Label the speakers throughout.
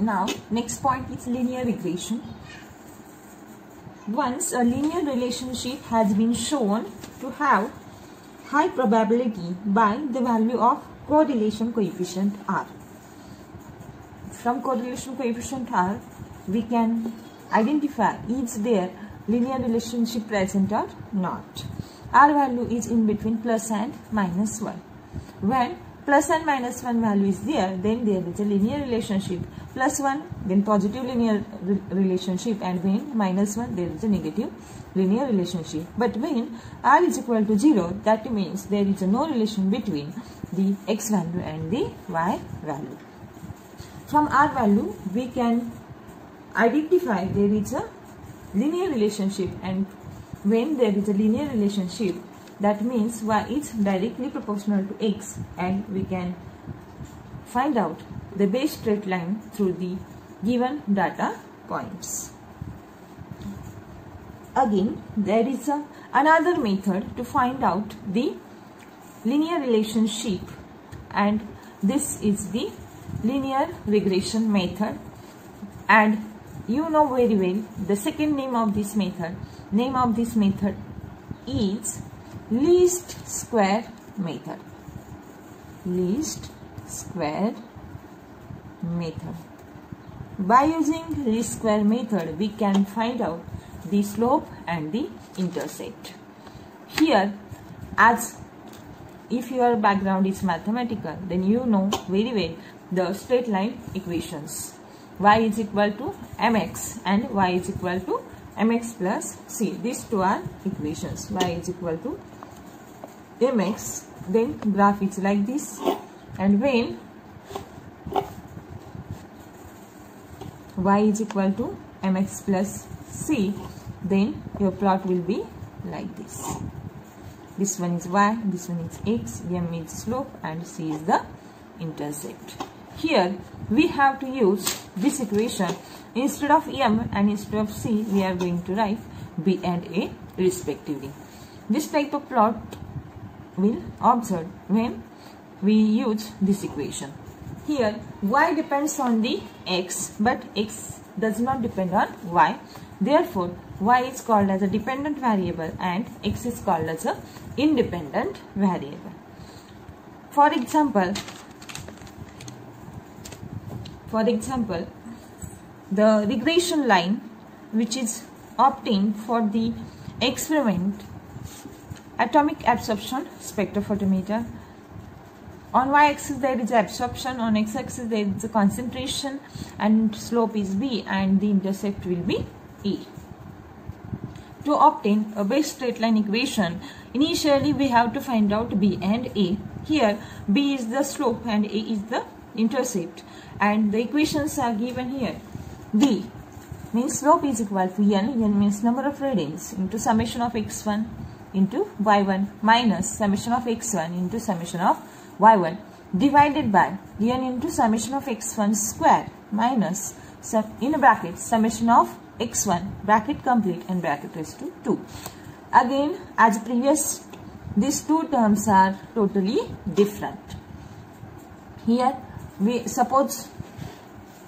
Speaker 1: Now, next point is linear regression. Once a linear relationship has been shown to have high probability by the value of correlation coefficient R. From correlation coefficient R, we can identify is there linear relationship present or not. R value is in between plus and minus 1. When plus and minus 1 value is there, then there is a linear relationship. Plus 1, then positive linear re relationship and when minus 1, there is a negative linear relationship. But when R is equal to 0, that means there is no relation between the x value and the y value. From R value, we can identify there is a linear relationship and when there is a linear relationship that means y is directly proportional to x and we can find out the base straight line through the given data points. Again, there is a, another method to find out the linear relationship and this is the linear regression method and you know very well the second name of this method name of this method is least square method least square method by using least square method we can find out the slope and the intercept here as if your background is mathematical then you know very well the straight line equations y is equal to mx and y is equal to mx plus c. These two are equations. y is equal to mx then graph is like this and when y is equal to mx plus c then your plot will be like this. This one is y, this one is x, m is slope and c is the intercept. Here we have to use this equation instead of m and instead of c we are going to write b and a respectively. This type of plot will observe when we use this equation. Here y depends on the x but x does not depend on y. Therefore y is called as a dependent variable and x is called as a independent variable. For example, for example, the regression line which is obtained for the experiment atomic absorption spectrophotometer. On y-axis there is absorption. On x-axis there is a concentration and slope is b and the intercept will be e. To obtain a base straight line equation initially we have to find out b and a. Here b is the slope and a is the intercept and the equations are given here. B means slope is equal to n, n means number of readings into summation of x1 into y1 minus summation of x1 into summation of y1 divided by n into summation of x1 square minus in a bracket summation of x1 bracket complete and bracket raised to 2. Again as previous these two terms are totally different. Here we suppose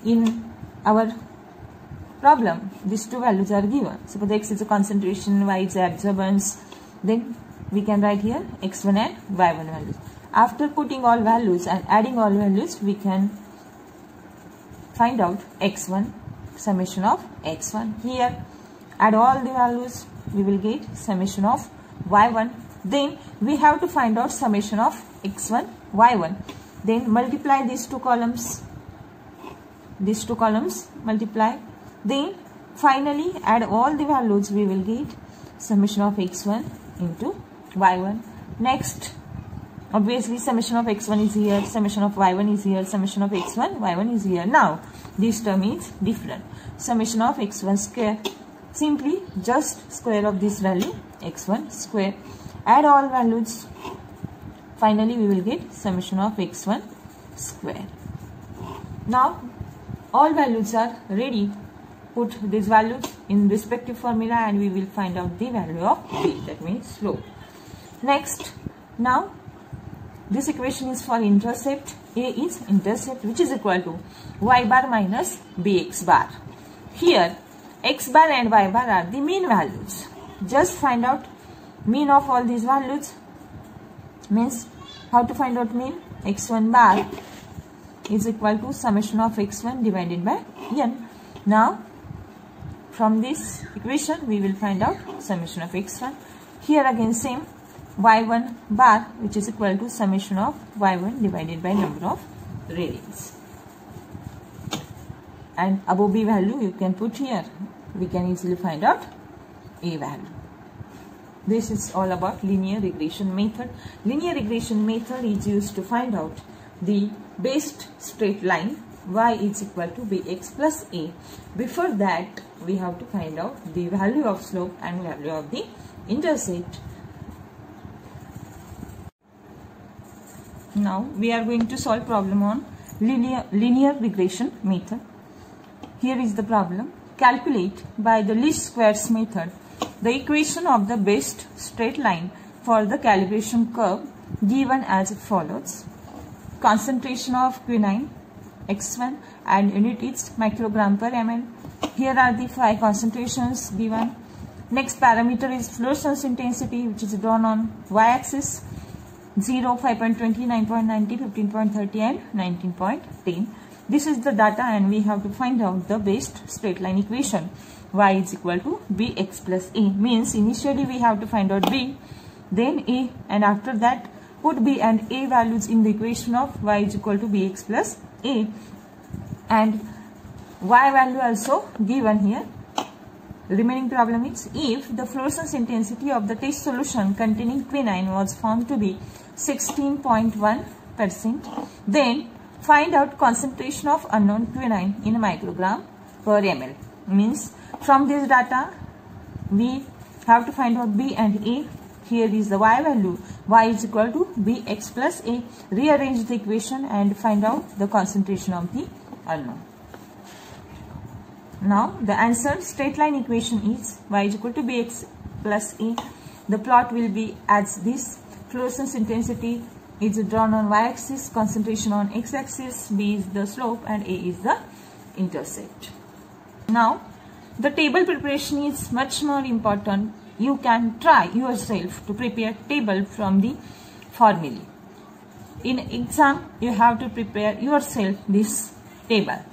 Speaker 1: in our problem these two values are given suppose x is a concentration y is absorbance then we can write here x1 and y1 values. After putting all values and adding all values we can find out x1 summation of x1 here add all the values we will get summation of y1 then we have to find out summation of x1 y1 then multiply these two columns. These two columns multiply. Then finally add all the values we will get summation of x1 into y1 next obviously summation of x1 is here summation of y1 is here summation of x1 y1 is here. Now this term is different. Summation of x1 square simply just square of this value x1 square. Add all values. Finally, we will get summation of x1 square. Now, all values are ready. Put these values in respective formula and we will find out the value of b, that means slope. Next, now this equation is for intercept. A is intercept which is equal to y bar minus bx bar. Here x bar and y bar are the mean values. Just find out mean of all these values means how to find out mean? x1 bar is equal to summation of x1 divided by n. Now from this equation we will find out summation of x1 here again same y1 bar which is equal to summation of y1 divided by number of readings and above b value you can put here. We can easily find out a value. This is all about linear regression method. Linear regression method is used to find out the best straight line y is equal to bx plus a before that we have to find out the value of slope and value of the intercept now we are going to solve problem on linear linear regression method here is the problem. Calculate by the least squares method the equation of the best straight line for the calibration curve given as follows. Concentration of quinine x1 and unit is microgram per ml. Here are the five concentrations given. Next parameter is fluorescence intensity which is drawn on y-axis 0, 5.20, 9.90, 15.30 and 19.10. This is the data and we have to find out the best straight line equation. y is equal to bx plus a means initially we have to find out b then a and after that put b and a values in the equation of y is equal to bx plus a and y value also given here. remaining problem is if the fluorescence intensity of the test solution containing quinine was found to be 16.1 percent then Find out concentration of unknown quinine in microgram per ml. Means from this data we have to find out B and A. Here is the Y value. Y is equal to Bx plus A. Rearrange the equation and find out the concentration of the unknown. Now the answer straight line equation is y is equal to bx plus a. The plot will be as this fluorescence intensity is drawn on y-axis, concentration on x-axis, b is the slope and a is the intercept. Now, the table preparation is much more important. You can try yourself to prepare table from the formula. In exam, you have to prepare yourself this table.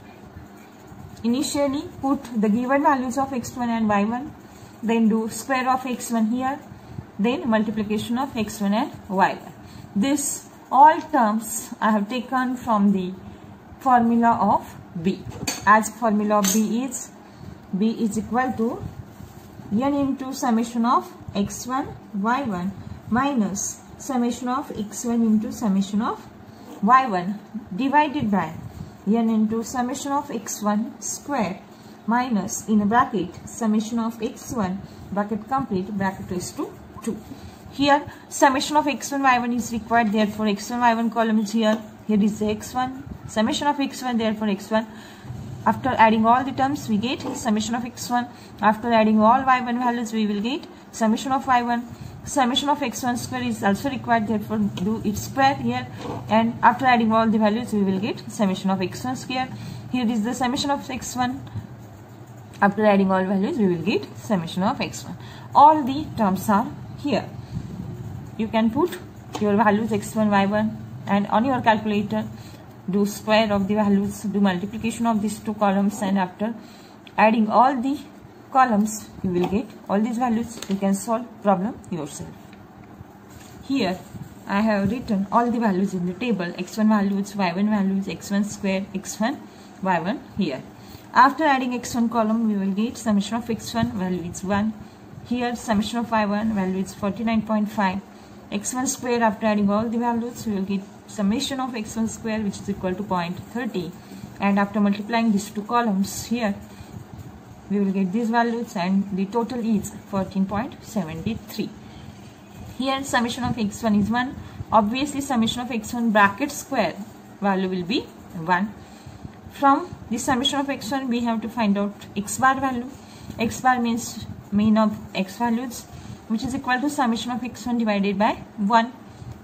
Speaker 1: Initially, put the given values of x1 and y1, then do square of x1 here, then multiplication of x1 and y1. This all terms I have taken from the formula of B. As formula of B is B is equal to n into summation of x1 y1 minus summation of x1 into summation of y1 divided by n into summation of x1 square minus in a bracket summation of x1 bracket complete bracket is to 2. Here summation of x1 y1 is required therefore x1 y1 column is here. Here is the x1 summation of x1 therefore x1 after adding all the terms we get summation of x1 after adding all y1 values we will get summation of y1 summation of x1 square is also required therefore do its square here. And after adding all the values we will get summation of x1 square. Here is the summation of x1 after adding all values we will get summation of x1 all the terms are here. You can put your values x1 y1 and on your calculator do square of the values do multiplication of these two columns and after adding all the columns you will get all these values. You can solve problem yourself. Here I have written all the values in the table. X1 values y1 values x1 square x1 y1 here. After adding x1 column we will get summation of x1 value is 1 here summation of y1 value is 49.5 x1 square after adding all the values we will get summation of x1 square which is equal to 0.30 and after multiplying these two columns here we will get these values and the total is 14.73 here summation of x1 is 1 obviously summation of x1 bracket square value will be 1 from the summation of x1 we have to find out x bar value. X bar means mean of x values which is equal to summation of x1 divided by 1.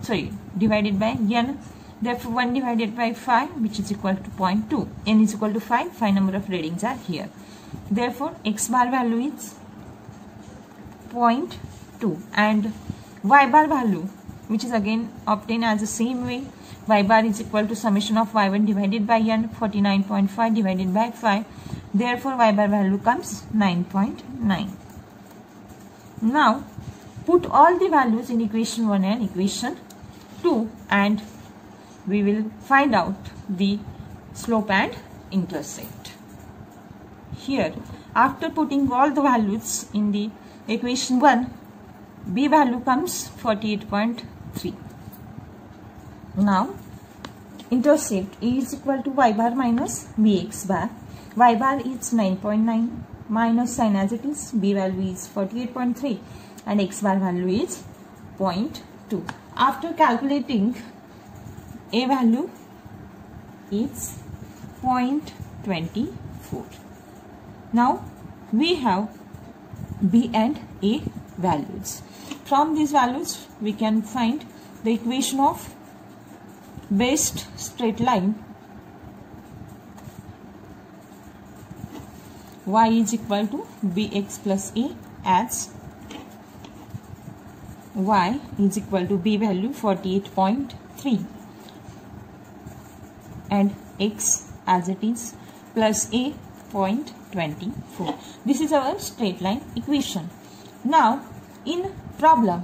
Speaker 1: Sorry divided by n therefore 1 divided by 5 which is equal to 0.2 n is equal to 5 5 number of readings are here. Therefore x bar value is 0.2 and y bar value which is again obtained as the same way y bar is equal to summation of y1 divided by n 49.5 divided by 5 therefore y bar value comes 9.9 now put all the values in equation 1 and equation 2 and we will find out the slope and intercept here after putting all the values in the equation 1 b value comes 48.3 now intercept a is equal to y bar minus bx bar. Y bar is 9.9 minus sign as it is b value is 48.3 and x bar value is 0.2 after calculating a value it's 0.24 now we have b and a values. From these values we can find the equation of best straight line y is equal to bx plus a as y is equal to b value 48.3 and x as it is plus a 0.24 this is our straight line equation. Now in problem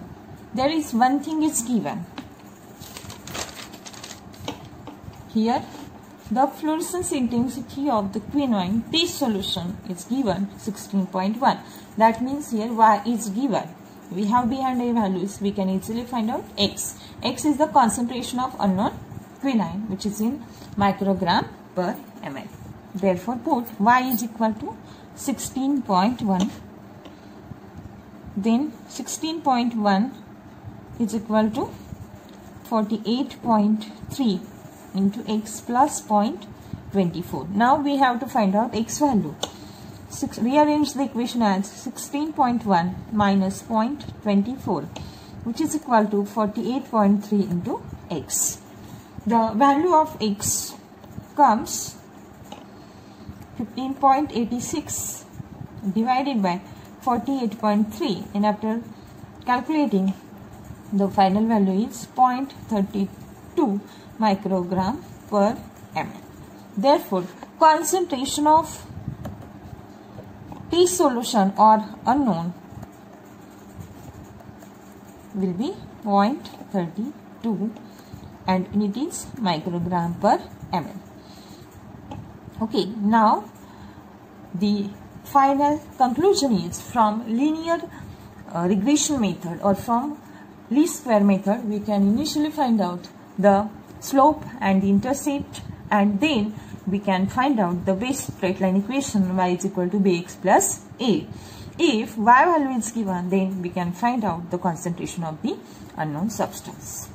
Speaker 1: there is one thing is given. Here the fluorescence intensity of the quinine T solution is given 16.1 that means here y is given we have behind a values we can easily find out x x is the concentration of unknown quinine which is in microgram per ml therefore put y is equal to 16.1 then 16.1 is equal to 48.3 into x plus 0.24. Now we have to find out x value. Six, rearrange the equation as 16.1 minus 0.24 which is equal to 48.3 into x. The value of x comes 15.86 divided by 48.3 and after calculating the final value is 0.32 microgram per ml. Therefore, concentration of T solution or unknown will be 0.32 and it is microgram per ml. Okay, now the final conclusion is from linear uh, regression method or from least square method we can initially find out the slope and the intercept and then we can find out the base straight line equation y is equal to bx plus a. If y value is given then we can find out the concentration of the unknown substance.